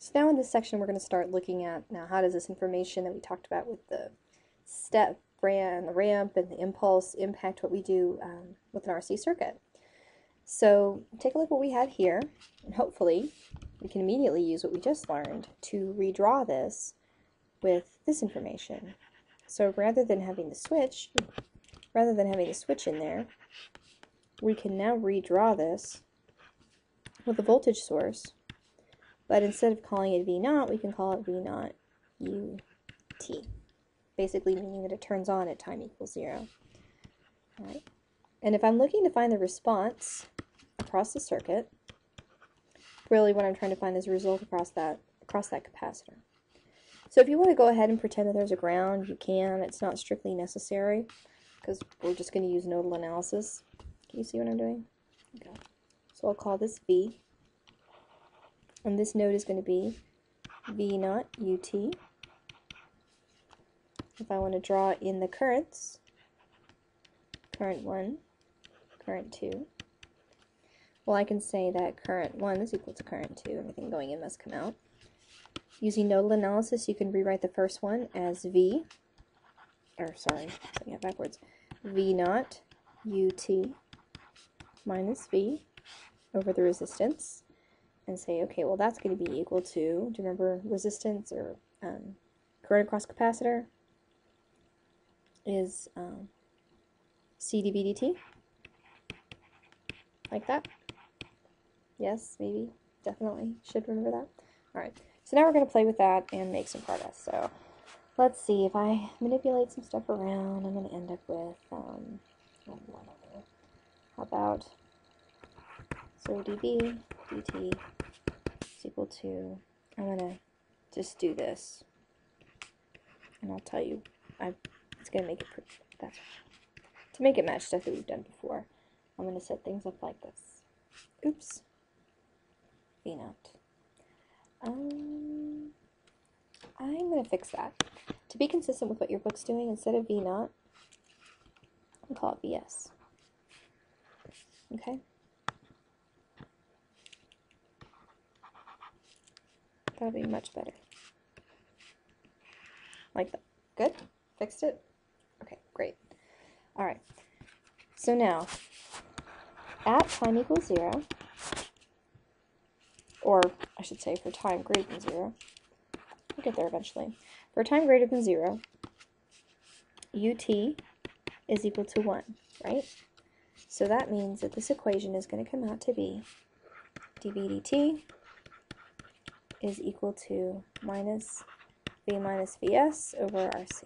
So now in this section we're going to start looking at now how does this information that we talked about with the step ran the ramp and the impulse impact what we do um, with an RC circuit. So take a look what we have here and hopefully we can immediately use what we just learned to redraw this with this information. So rather than having the switch, rather than having the switch in there, we can now redraw this with a voltage source but instead of calling it V naught, we can call it V naught UT, basically meaning that it turns on at time equals zero. All right. And if I'm looking to find the response across the circuit, really what I'm trying to find is a result across that across that capacitor. So if you want to go ahead and pretend that there's a ground, you can. It's not strictly necessary because we're just going to use nodal analysis. Can you see what I'm doing? Okay. So I'll call this V and this node is going to be V naught UT. If I want to draw in the currents, current 1, current 2, well I can say that current 1 is equal to current 2, everything going in must come out. Using nodal analysis, you can rewrite the first one as V, or sorry, yeah, backwards, V naught UT minus V over the resistance and say, okay, well that's going to be equal to, do you remember resistance or um, current across capacitor is um, C dV dt, like that. Yes, maybe, definitely, should remember that. Alright, so now we're going to play with that and make some progress. So let's see, if I manipulate some stuff around, I'm going to end up with, um, how about, so dV dt to, I'm going to just do this. And I'll tell you, I, it's going to make it, pretty, that's, to make it match stuff that we've done before, I'm going to set things up like this. Oops. V naught. Um, I'm going to fix that. To be consistent with what your book's doing, instead of V naught, I'll call it VS. Okay? That'll be much better. Like that. Good? Fixed it? Okay, great. Alright. So now, at time equals 0, or I should say for time greater than 0, we'll get there eventually. For time greater than 0, ut is equal to 1, right? So that means that this equation is going to come out to be dv dt is equal to minus V minus Vs over Rc.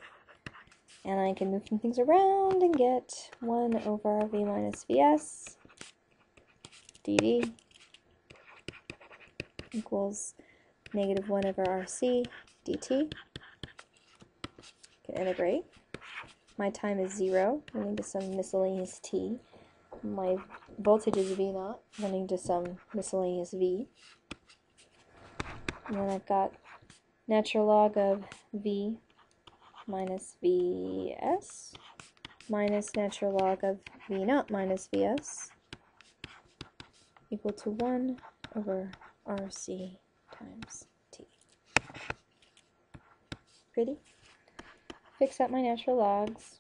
And I can move some things around and get 1 over V minus Vs dV equals negative 1 over Rc dt. Can integrate. My time is 0, running to some miscellaneous t. My voltage is V naught, running to some miscellaneous V. And then I've got natural log of v minus vs minus natural log of v naught minus vs equal to 1 over rc times t. Pretty? Fix up my natural logs.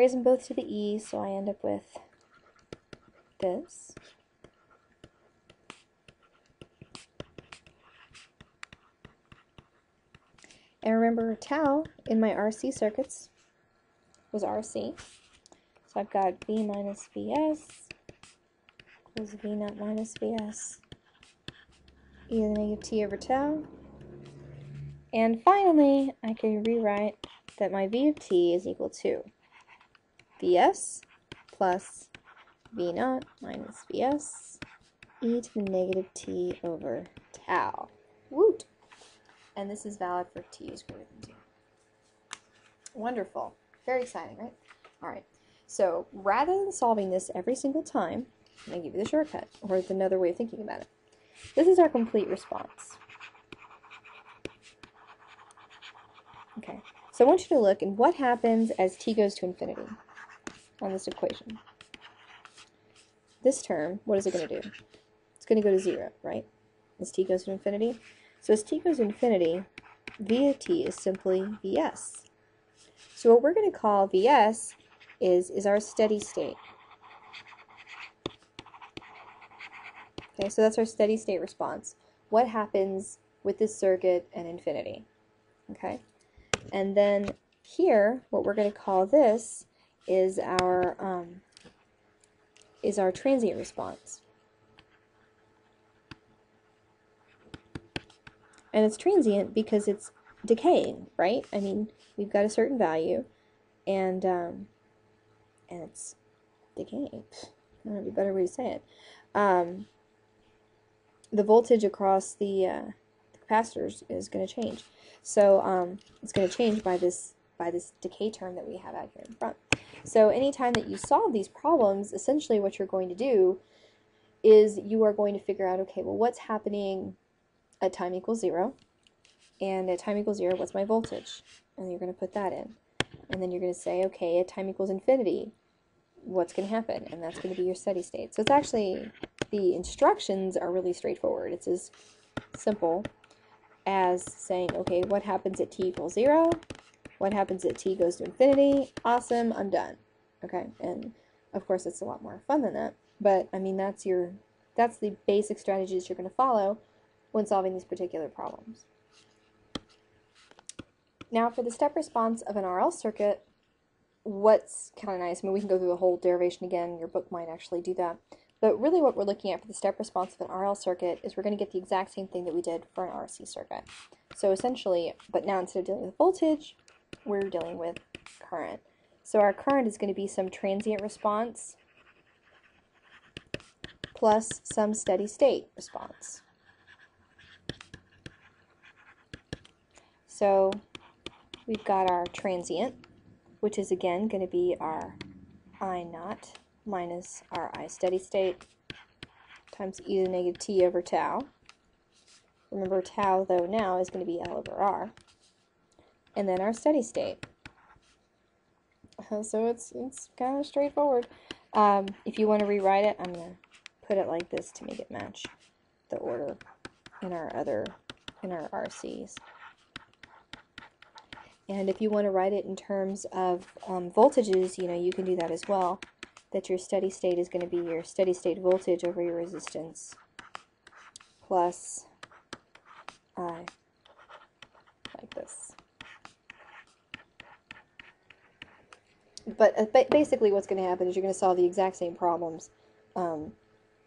Raise them both to the e, so I end up with this. And remember, tau in my RC circuits was RC. So I've got V minus Vs equals V naught minus Vs e to the negative t over tau. And finally, I can rewrite that my V of t is equal to Vs plus V naught minus Vs e to the negative t over tau. Woot! And this is valid for t is greater than 2. Wonderful. Very exciting, right? Alright, so rather than solving this every single time, I'm going to give you the shortcut, or another way of thinking about it. This is our complete response. Okay, so I want you to look and what happens as t goes to infinity on this equation. This term, what is it going to do? It's going to go to 0, right? As t goes to infinity. So as t goes to infinity, v of t is simply vs. So what we're going to call vs is, is our steady state. Okay, so that's our steady state response. What happens with this circuit and infinity? Okay, and then here, what we're going to call this is our um, is our transient response. And it's transient because it's decaying, right? I mean, we've got a certain value, and um, and it's decaying. I don't know a better way to say it. Um, the voltage across the, uh, the capacitors is going to change. So um, it's going to change by this by this decay term that we have out here in front. So anytime that you solve these problems, essentially what you're going to do is you are going to figure out, okay, well, what's happening at time equals zero? And at time equals zero, what's my voltage? And you're going to put that in. And then you're going to say, okay, at time equals infinity, what's going to happen? And that's going to be your steady state. So it's actually, the instructions are really straightforward. It's as simple as saying, okay, what happens at t equals 0? What happens at t goes to infinity? Awesome, I'm done. Okay, and of course it's a lot more fun than that, but I mean that's your that's the basic strategies you're going to follow when solving these particular problems. Now for the step response of an RL circuit, what's kind of nice, I mean we can go through the whole derivation again, your book might actually do that, but really what we're looking at for the step response of an RL circuit is we're going to get the exact same thing that we did for an RC circuit. So essentially, but now instead of dealing with voltage, we're dealing with current. So our current is going to be some transient response plus some steady state response. So we've got our transient, which is again going to be our I naught minus our I steady state times e to the negative t over tau. Remember tau though now is going to be L over R. And then our steady state. So it's, it's kind of straightforward. Um, if you want to rewrite it, I'm going to put it like this to make it match the order in our other, in our RCs. And if you want to write it in terms of um, voltages, you know, you can do that as well that your steady state is going to be your steady state voltage over your resistance plus I, like this. But uh, basically what's going to happen is you're going to solve the exact same problems um,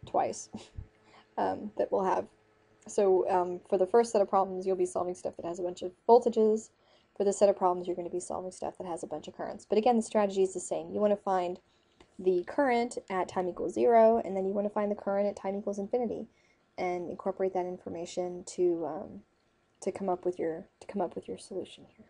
twice um, that we'll have. So um, for the first set of problems, you'll be solving stuff that has a bunch of voltages. For the set of problems, you're going to be solving stuff that has a bunch of currents. But again, the strategy is the same. You want to find the current at time equals zero, and then you want to find the current at time equals infinity, and incorporate that information to um, to come up with your to come up with your solution here.